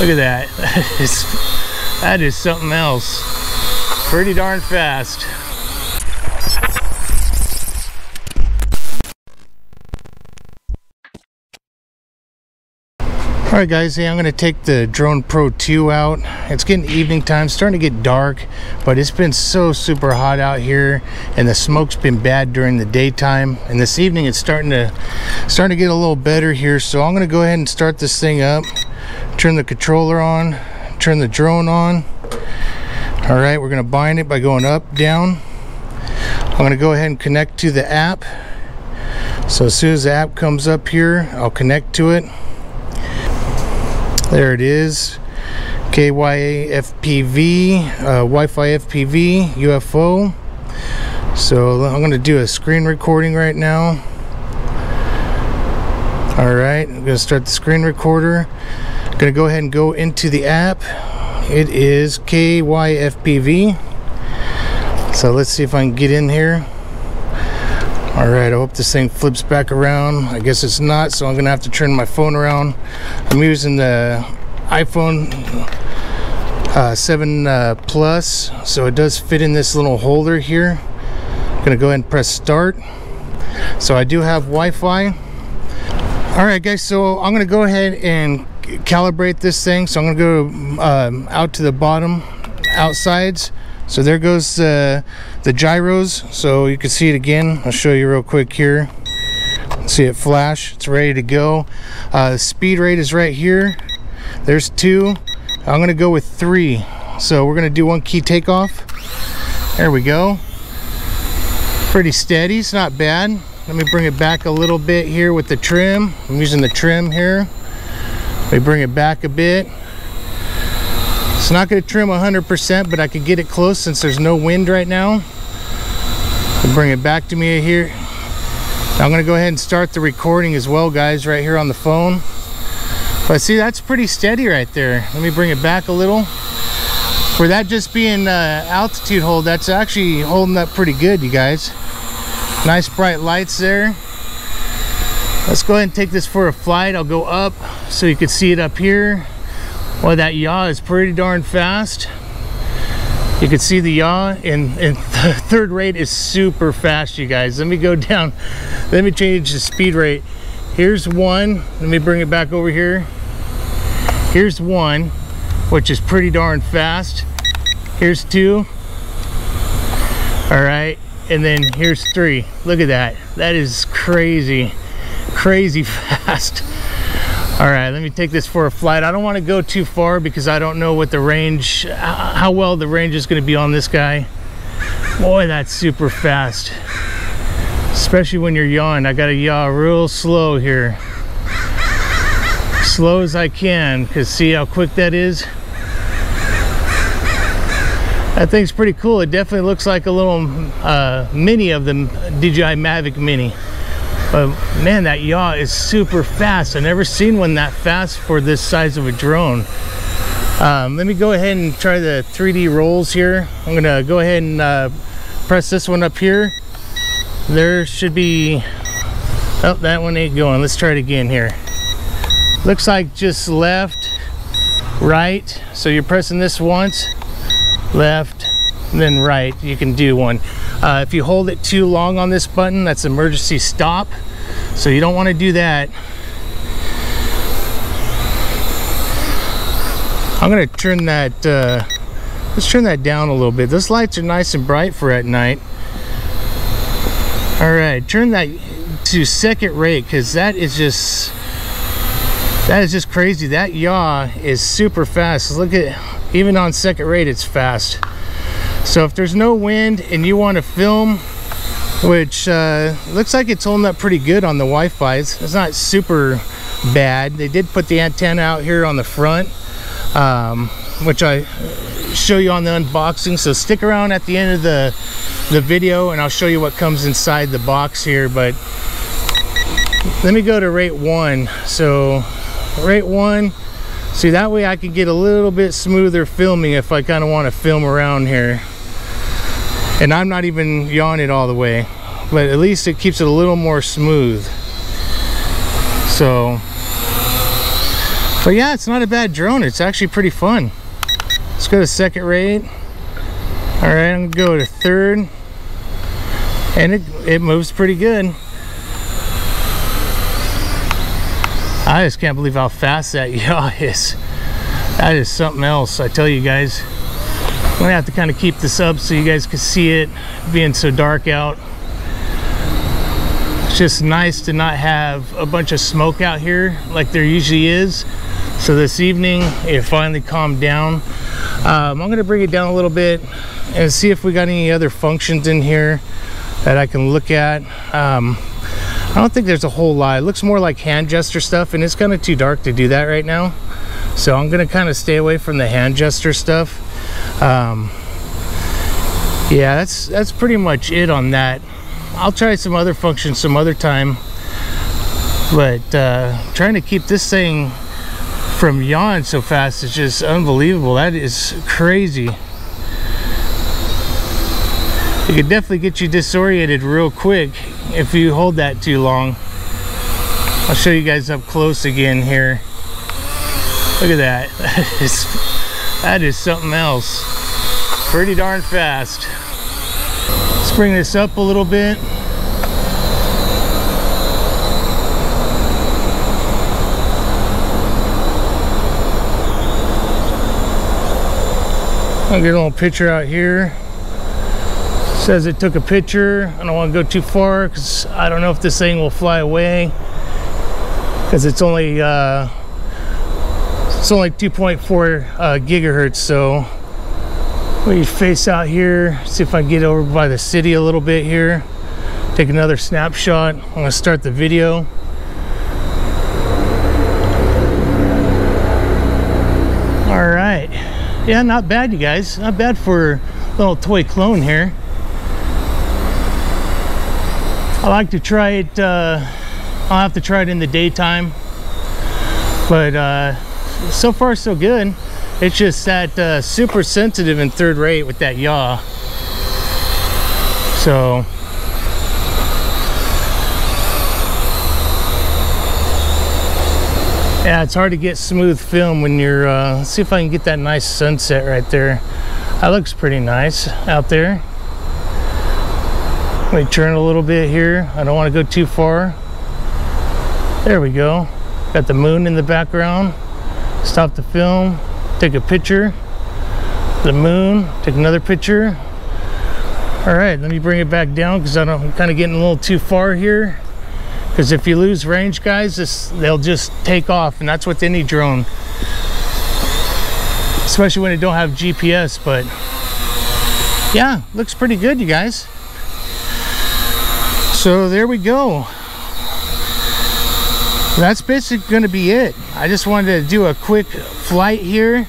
Look at that. That is, that is something else. Pretty darn fast. All right guys, hey, I'm gonna take the Drone Pro 2 out. It's getting evening time, starting to get dark, but it's been so super hot out here and the smoke's been bad during the daytime. And this evening it's starting to starting to get a little better here. So I'm gonna go ahead and start this thing up, turn the controller on, turn the drone on. All right, we're gonna bind it by going up, down. I'm gonna go ahead and connect to the app. So as soon as the app comes up here, I'll connect to it. There it is. KYA FPV, uh, Wi-Fi FPV, UFO. So I'm going to do a screen recording right now. All right, I'm going to start the screen recorder. I'm going to go ahead and go into the app. It is KYFPV. So let's see if I can get in here. All right, I hope this thing flips back around. I guess it's not, so I'm gonna have to turn my phone around. I'm using the iPhone uh, 7 uh, Plus, so it does fit in this little holder here. I'm gonna go ahead and press start. So I do have Wi-Fi. All right, guys, so I'm gonna go ahead and calibrate this thing. So I'm gonna go um, out to the bottom outsides so there goes uh, the gyros. So you can see it again. I'll show you real quick here. See it flash. It's ready to go. Uh, speed rate is right here. There's two. I'm going to go with three. So we're going to do one key takeoff. There we go. Pretty steady. It's not bad. Let me bring it back a little bit here with the trim. I'm using the trim here. Let me bring it back a bit. It's not going to trim 100%, but I could get it close since there's no wind right now. I'll bring it back to me here. I'm going to go ahead and start the recording as well, guys, right here on the phone. But see, that's pretty steady right there. Let me bring it back a little. For that just being uh, altitude hold, that's actually holding up pretty good, you guys. Nice bright lights there. Let's go ahead and take this for a flight. I'll go up so you can see it up here. Well, that yaw is pretty darn fast. You can see the yaw and, and the third rate is super fast, you guys. Let me go down. Let me change the speed rate. Here's one. Let me bring it back over here. Here's one, which is pretty darn fast. Here's two. All right. And then here's three. Look at that. That is crazy, crazy fast. All right, let me take this for a flight. I don't want to go too far because I don't know what the range, how well the range is going to be on this guy. Boy, that's super fast. Especially when you're yawing. I got to yaw real slow here. Slow as I can because see how quick that is? That thing's pretty cool. It definitely looks like a little uh, mini of the DJI Mavic Mini. But man, that yaw is super fast. I've never seen one that fast for this size of a drone. Um, let me go ahead and try the 3D rolls here. I'm gonna go ahead and uh, press this one up here. There should be, oh, that one ain't going. Let's try it again here. Looks like just left, right. So you're pressing this once, left, then right. You can do one. Uh, if you hold it too long on this button, that's emergency stop. So you don't want to do that. I'm going to turn that, uh, let's turn that down a little bit. Those lights are nice and bright for at night. All right, turn that to second rate because that is just, that is just crazy. That yaw is super fast. Look at, even on second rate, it's fast. So if there's no wind and you want to film, which uh, looks like it's holding up pretty good on the Wi-Fi. It's, it's, not super bad. They did put the antenna out here on the front, um, which I show you on the unboxing. So stick around at the end of the, the video and I'll show you what comes inside the box here. But let me go to rate one. So rate one, see that way I can get a little bit smoother filming if I kind of want to film around here and I'm not even yawing it all the way but at least it keeps it a little more smooth so But yeah, it's not a bad drone. It's actually pretty fun. Let's go to second rate. All right, I'm gonna go to third. And it, it moves pretty good. I just can't believe how fast that yaw is. That is something else, I tell you guys. I'm gonna have to kind of keep this up so you guys can see it being so dark out. It's just nice to not have a bunch of smoke out here like there usually is. So this evening, it finally calmed down. Um, I'm gonna bring it down a little bit and see if we got any other functions in here that I can look at. Um, I don't think there's a whole lot. It looks more like hand gesture stuff and it's kind of too dark to do that right now. So I'm gonna kind of stay away from the hand gesture stuff. Um, yeah, that's that's pretty much it on that. I'll try some other functions some other time. But uh, trying to keep this thing from yawing so fast is just unbelievable. That is crazy. It could definitely get you disoriented real quick if you hold that too long. I'll show you guys up close again here. Look at that. Is, that is something else. Pretty darn fast. Let's bring this up a little bit. I'll get a little picture out here. Says it took a picture. I don't want to go too far because I don't know if this thing will fly away because it's only uh, it's only 2.4 uh, gigahertz. So we face out here. See if I can get over by the city a little bit here. Take another snapshot. I'm gonna start the video. All right yeah not bad you guys not bad for a little toy clone here I like to try it uh, I'll have to try it in the daytime but uh, so far so good. It's just that uh, super sensitive and third rate with that yaw. So. Yeah it's hard to get smooth film when you're uh, let's see if I can get that nice sunset right there. That looks pretty nice out there. Let me turn a little bit here. I don't want to go too far. There we go. Got the moon in the background stop the film take a picture the moon take another picture. All right let me bring it back down because I'm kind of getting a little too far here. Because if you lose range guys this, they'll just take off and that's with any drone. Especially when they don't have GPS but yeah looks pretty good you guys. So there we go that's basically going to be it. I just wanted to do a quick flight here.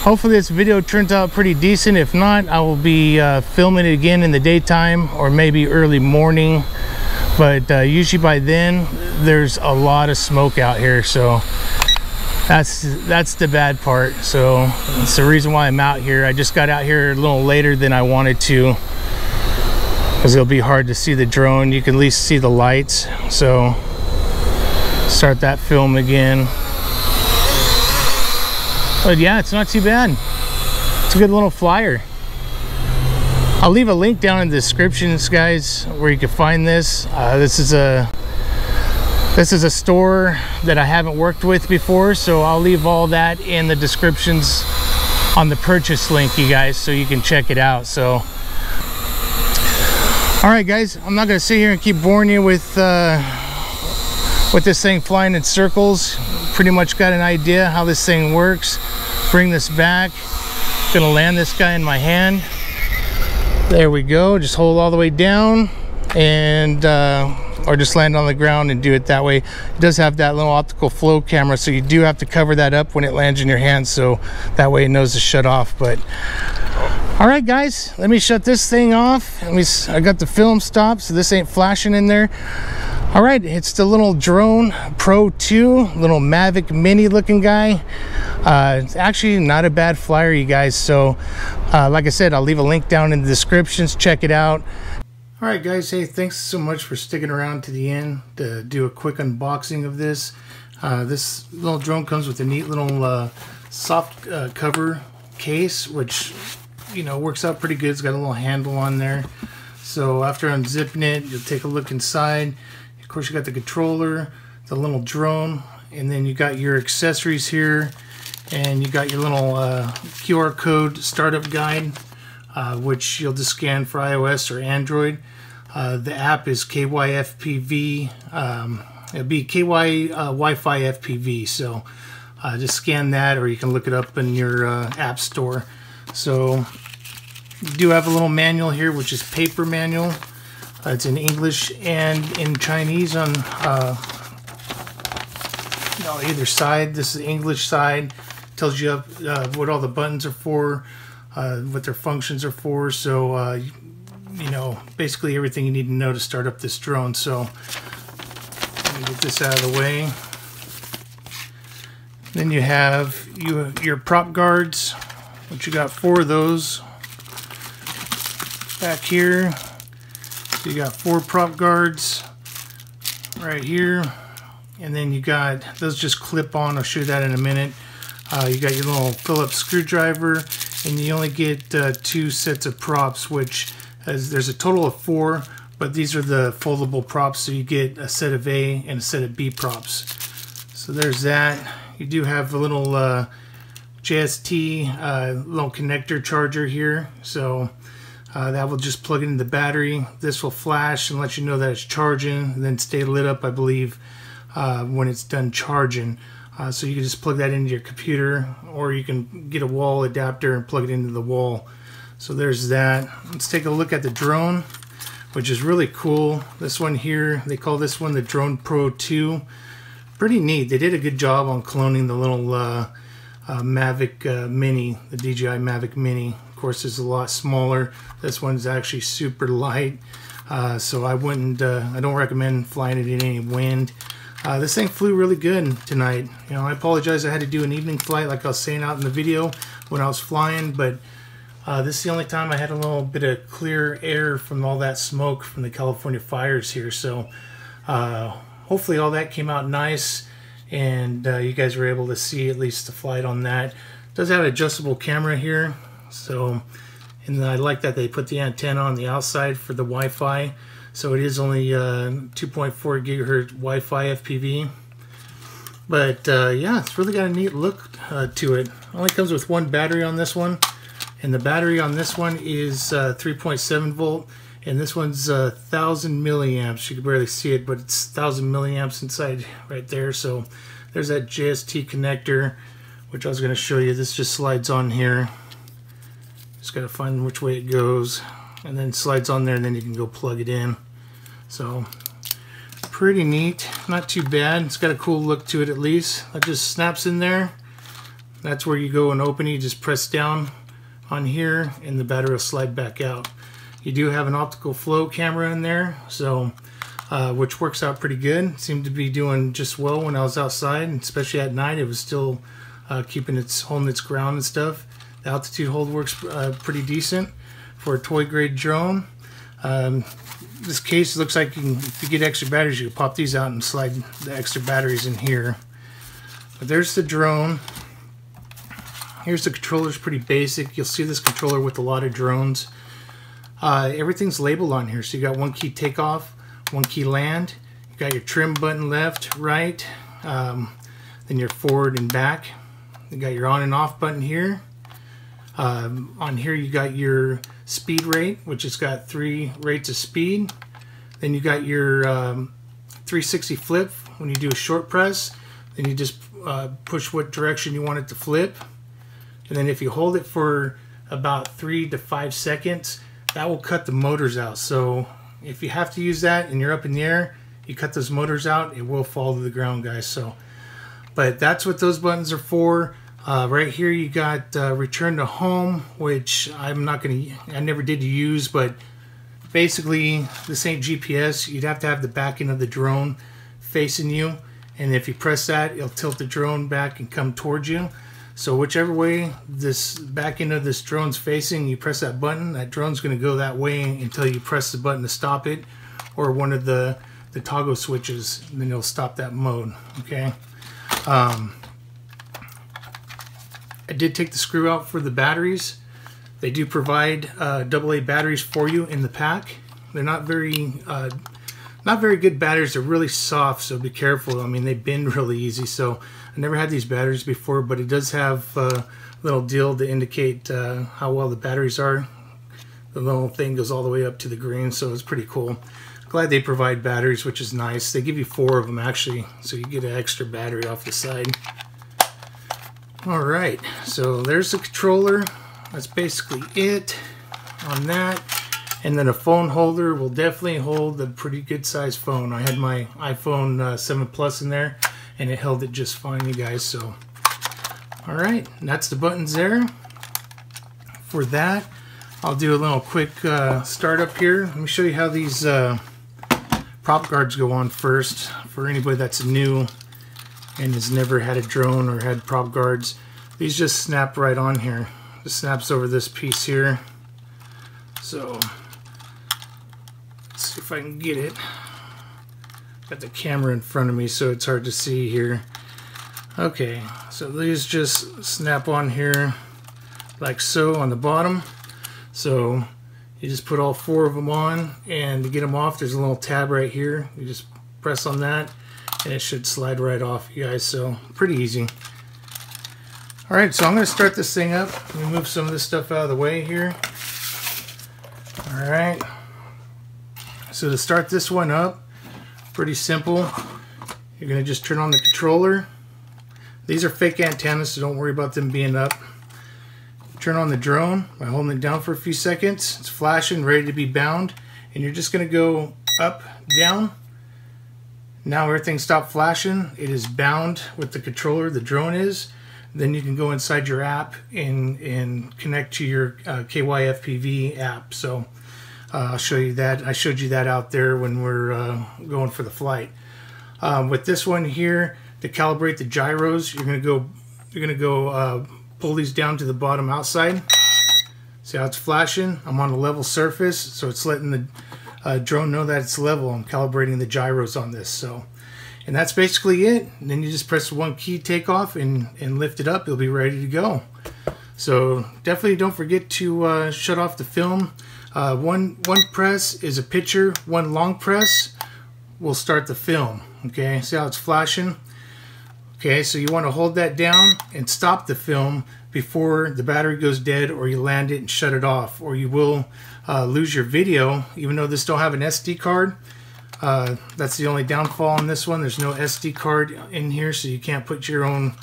Hopefully this video turns out pretty decent. If not I will be uh, filming it again in the daytime or maybe early morning. But uh, usually by then there's a lot of smoke out here so that's that's the bad part. So it's the reason why I'm out here. I just got out here a little later than I wanted to because it'll be hard to see the drone. You can at least see the lights. So start that film again but yeah it's not too bad it's a good little flyer I'll leave a link down in the descriptions, guys, where you can find this. Uh, this is a this is a store that I haven't worked with before, so I'll leave all that in the descriptions on the purchase link, you guys, so you can check it out. So, all right, guys, I'm not gonna sit here and keep boring you with uh, with this thing flying in circles. Pretty much got an idea how this thing works. Bring this back. Gonna land this guy in my hand there we go just hold all the way down and uh, or just land on the ground and do it that way it does have that little optical flow camera so you do have to cover that up when it lands in your hand so that way it knows to shut off but all right guys let me shut this thing off let me i got the film stopped so this ain't flashing in there all right it's the little drone pro 2 little mavic mini looking guy uh, it's actually not a bad flyer you guys so uh, like i said i'll leave a link down in the descriptions check it out all right guys hey thanks so much for sticking around to the end to do a quick unboxing of this Uh, this little drone comes with a neat little uh, soft uh, cover case, which you know works out pretty good. It's got a little handle on there. So after unzipping it, you'll take a look inside. Course, you got the controller, the little drone, and then you got your accessories here, and you got your little uh, QR code startup guide, uh, which you'll just scan for iOS or Android. Uh, the app is KYFPV. Um, it'll be KY uh, Wi-Fi FPV. So uh, just scan that, or you can look it up in your uh, app store. So you do have a little manual here, which is paper manual. Uh, it's in English and in Chinese on uh, either side. This is the English side. Tells you uh, what all the buttons are for, uh, what their functions are for. So, uh, you know, basically everything you need to know to start up this drone. So, let me get this out of the way. Then you have you your prop guards, which you got four of those back here. So you got four prop guards right here. And then you got, those just clip on, I'll show you that in a minute. Uh, you got your little Phillips screwdriver and you only get uh, two sets of props, which there's a total of four, but these are the foldable props. So you get a set of A and a set of B props. So there's that. You do have a little uh, JST uh, little connector charger here. So uh, that will just plug into the battery. This will flash and let you know that it's charging and then stay lit up, I believe, uh, when it's done charging. Uh, so you can just plug that into your computer or you can get a wall adapter and plug it into the wall. So there's that. Let's take a look at the drone, which is really cool. This one here, they call this one the Drone Pro 2. Pretty neat. They did a good job on cloning the little uh, uh, Mavic uh, Mini, the DJI Mavic Mini. Course, it's a lot smaller. This one's actually super light. Uh, so I wouldn't, uh, I don't recommend flying it in any wind. Uh, this thing flew really good tonight. You know, I apologize I had to do an evening flight like I was saying out in the video when I was flying, but uh, this is the only time I had a little bit of clear air from all that smoke from the California fires here. So uh, hopefully all that came out nice and uh, you guys were able to see at least the flight on that. Does have an adjustable camera here, so and I like that they put the antenna on the outside for the Wi-Fi. So it is only uh, 2.4 gigahertz Wi-Fi FPV. But uh, yeah, it's really got a neat look uh, to it. Only comes with one battery on this one. And the battery on this one is uh, 3.7 volt. And this one's uh, 1000 milliamps. You can barely see it, but it's 1000 milliamps inside right there. So there's that JST connector, which I was going to show you. This just slides on here. Just got to find which way it goes. And then slides on there, and then you can go plug it in. So pretty neat. Not too bad. It's got a cool look to it at least. It just snaps in there. That's where you go and open it. You just press down on here, and the battery will slide back out. You do have an optical flow camera in there, so uh, which works out pretty good. Seemed to be doing just well when I was outside, especially at night. It was still uh, keeping its holding its ground and stuff. The altitude hold works uh, pretty decent for a toy grade drone. Um, this case looks like you can, if you get extra batteries, you can pop these out and slide the extra batteries in here. But there's the drone. Here's the controller. It's pretty basic. You'll see this controller with a lot of drones. Uh, everything's labeled on here. So you got one key takeoff, one key land. You got your trim button left, right, um, then your forward and back. You got your on and off button here. Um, on here you got your speed rate, which has got three rates of speed. Then you got your um, 360 flip. When you do a short press, then you just uh, push what direction you want it to flip. And then if you hold it for about three to five seconds, that will cut the motors out. So if you have to use that and you're up in the air, you cut those motors out, it will fall to the ground, guys. So, but that's what those buttons are for. Uh, right here you got uh, return to home, which I'm not going to, I never did use, but basically this ain't GPS. You'd have to have the back end of the drone facing you. And if you press that, it'll tilt the drone back and come towards you. So whichever way this back end of this drone's facing, you press that button, that drone's going to go that way until you press the button to stop it or one of the, the toggle switches, and then it'll stop that mode, okay? Um, I did take the screw out for the batteries. They do provide uh, AA batteries for you in the pack. They're not very uh, not very good batteries. They're really soft, so be careful. I mean, they bend really easy. So I never had these batteries before, but it does have uh, a little deal to indicate uh, how well the batteries are. The little thing goes all the way up to the green, so it's pretty cool. Glad they provide batteries, which is nice. They give you four of them actually, so you get an extra battery off the side. All right, so there's the controller. That's basically it on that. And then a phone holder will definitely hold a pretty good sized phone. I had my iPhone uh, 7 Plus in there and it held it just fine, you guys. So, all right, that's the buttons there. For that, I'll do a little quick uh, startup here. Let me show you how these uh, prop guards go on first for anybody that's new and has never had a drone or had prop guards. These just snap right on here. Just snaps over this piece here. So let's see if I can get it. Got the camera in front of me so it's hard to see here. Okay, so these just snap on here like so on the bottom. So you just put all four of them on and to get them off there's a little tab right here. You just press on that and it should slide right off you guys so pretty easy. Alright so I'm going to start this thing up. Let me move some of this stuff out of the way here. Alright. So to start this one up, pretty simple. You're going to just turn on the controller. These are fake antennas, so don't worry about them being up. Turn on the drone by holding it down for a few seconds. It's flashing, ready to be bound. And you're just going to go up, down. Now everything stopped flashing. It is bound with the controller, the drone is. Then you can go inside your app and, and connect to your uh, KYFPV app. So uh, I'll show you that. I showed you that out there when we're uh, going for the flight. Um, with this one here, to calibrate the gyros, you're gonna go, you're gonna go uh, pull these down to the bottom outside. See how it's flashing? I'm on a level surface, so it's letting the uh, drone know that it's level. I'm calibrating the gyros on this. So, and that's basically it. And then you just press one key takeoff and, and lift it up. It'll be ready to go. So definitely don't forget to uh, shut off the film. Uh, one, one press is a picture, one long press will start the film. Okay, see how it's flashing? Okay, so you want to hold that down and stop the film before the battery goes dead or you land it and shut it off or you will uh, lose your video even though this don't have an SD card. Uh, that's the only downfall on this one. There's no SD card in here so you can't put your own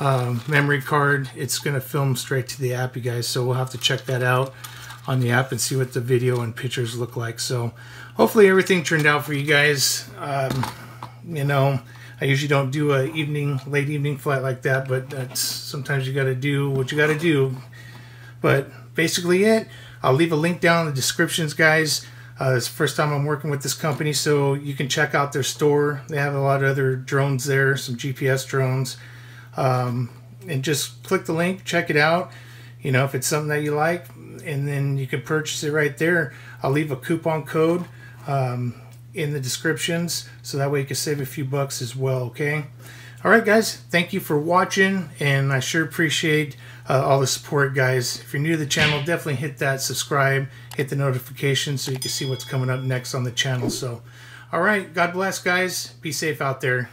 uh, memory card. It's going to film straight to the app, you guys, so we'll have to check that out on the app and see what the video and pictures look like. So hopefully everything turned out for you guys. Um, you know, I usually don't do a evening, late evening flight like that, but that's sometimes you got to do what you got to do. But basically it. I'll leave a link down in the descriptions, guys. Uh, it's the first time I'm working with this company, so you can check out their store. They have a lot of other drones there, some GPS drones. Um, and just click the link, check it out. You know, if it's something that you like, and then you can purchase it right there. I'll leave a coupon code um, in the descriptions so that way you can save a few bucks as well, okay? All right, guys, thank you for watching, and I sure appreciate uh, all the support, guys. If you're new to the channel, definitely hit that subscribe, hit the notification so you can see what's coming up next on the channel. So, all right, God bless, guys. Be safe out there.